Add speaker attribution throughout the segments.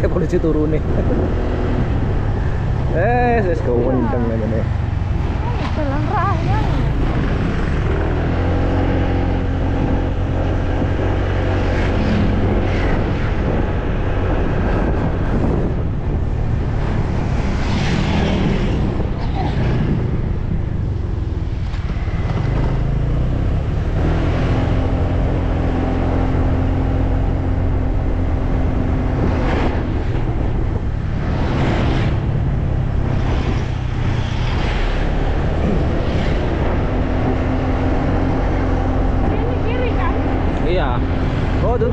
Speaker 1: aja turun nih. eh, wis kau kenceng ngene.
Speaker 2: Jalan raya.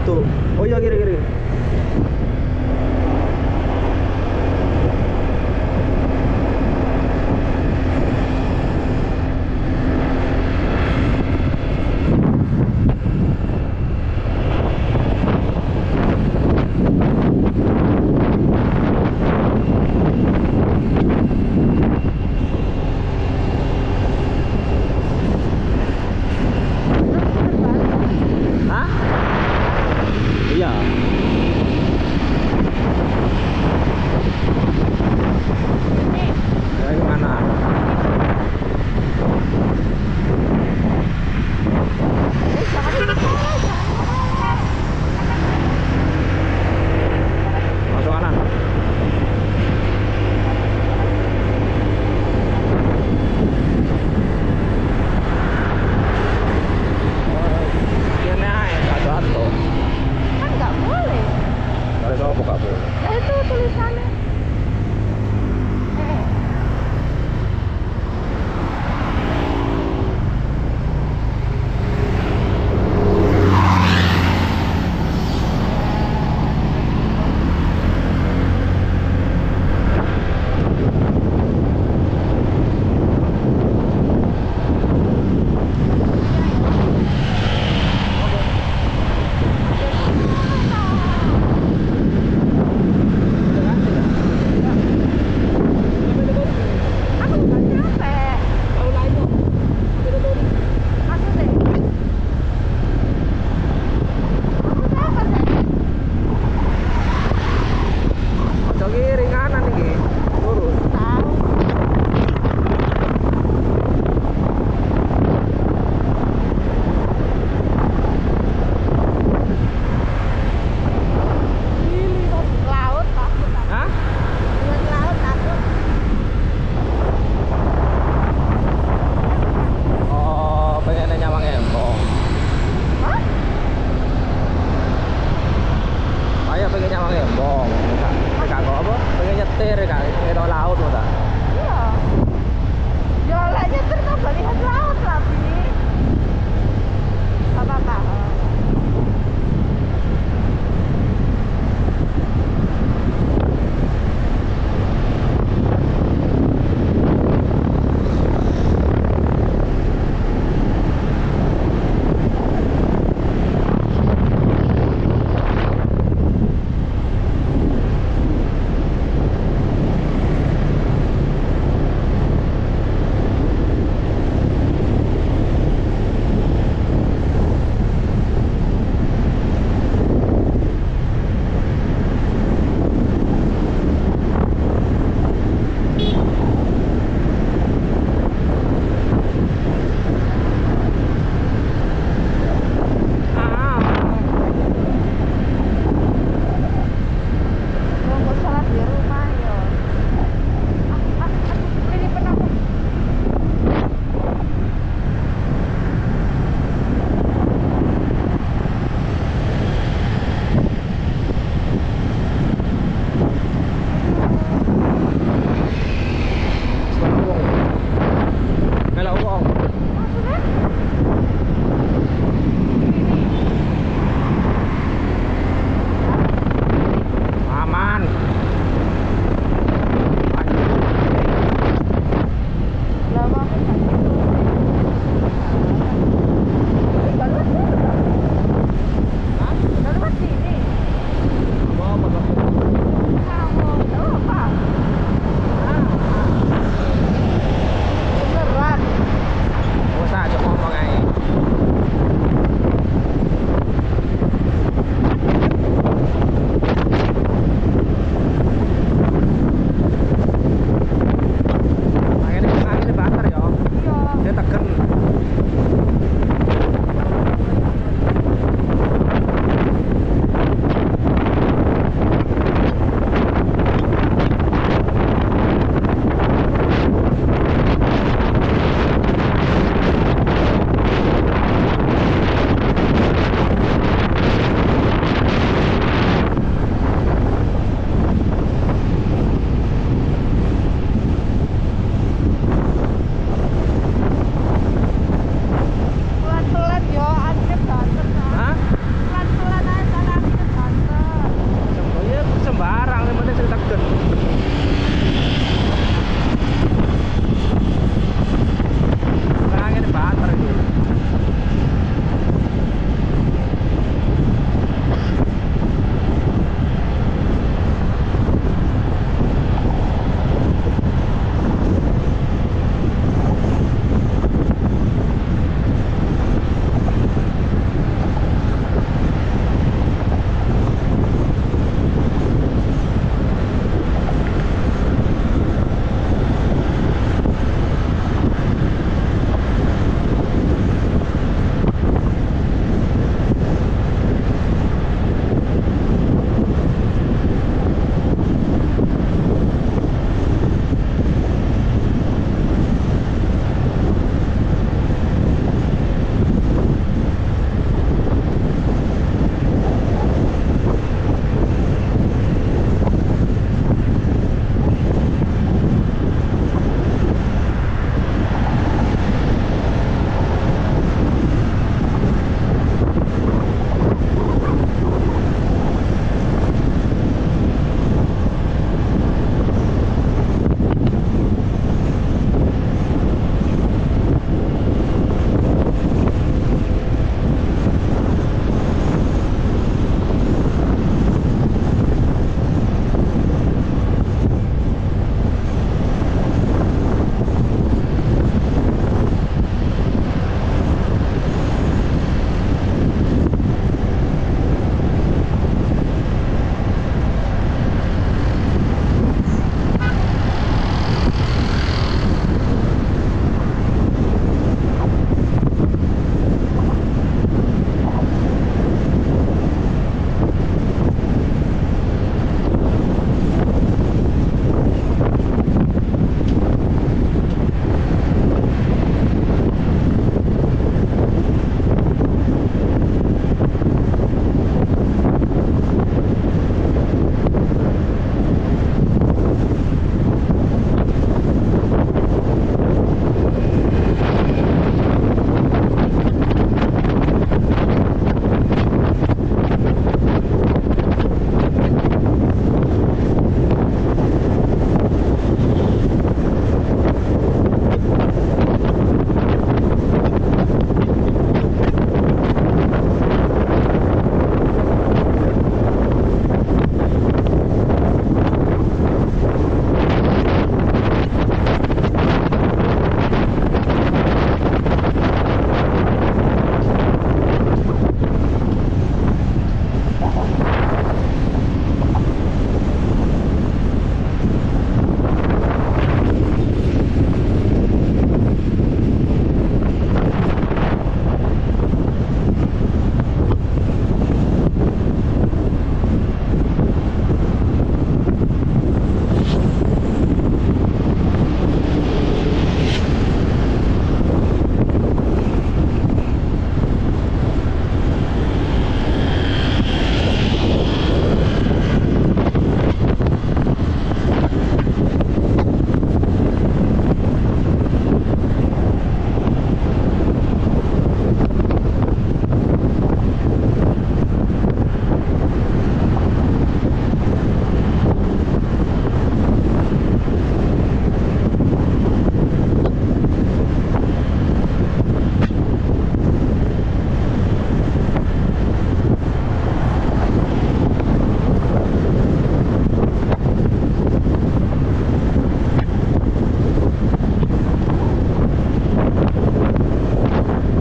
Speaker 1: gitu oh iya